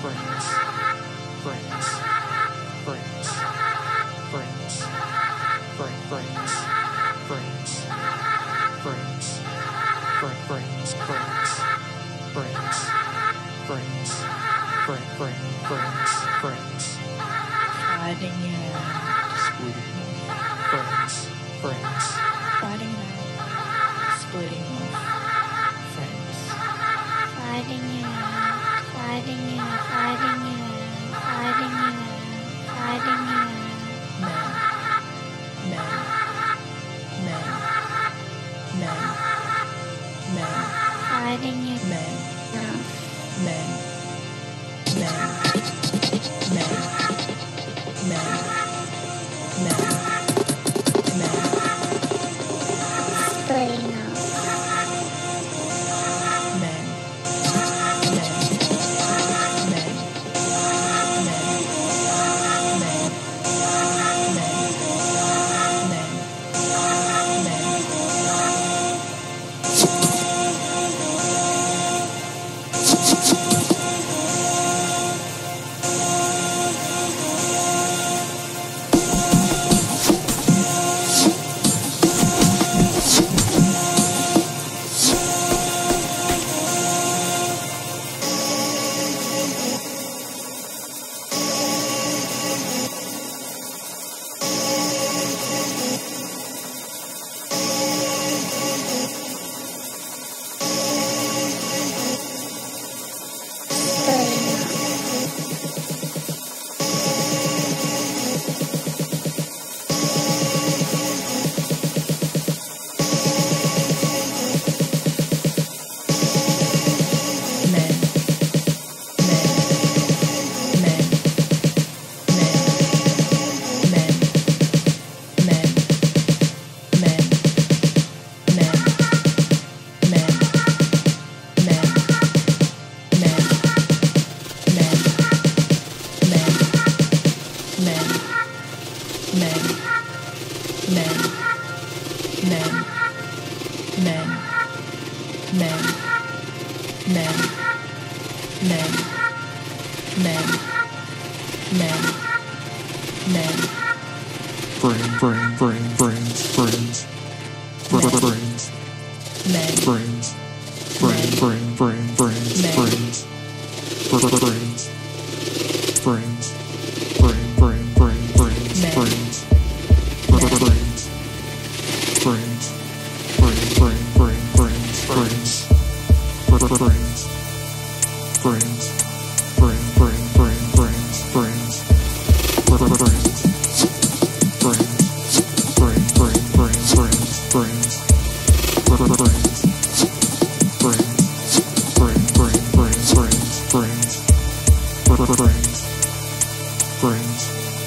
friends, friends, friends, friends, friend, friends, friends, friends, friend, friends, friends, friends, friends, friend, friend, friends, friends, Fighting it It Men. Men. Men. Men. Men. Men. Men. Men. Men. Men. Men. Men. Men. Men. Men. Men. Men. friend, friend, friends, friends, friends, friends, Men. friends, friend, friend, friend, friends, brains, brains, brain, brain, brain, brains, brains, brains, brains, brain, brain, brain, brains, brains, brains, brains, brain, brain, brain, brains, brains, brains, brains.